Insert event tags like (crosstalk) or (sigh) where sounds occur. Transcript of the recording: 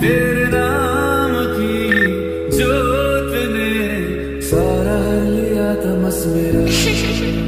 तेरे नाम की जोत ने सारा लिया तमस मेरा (laughs)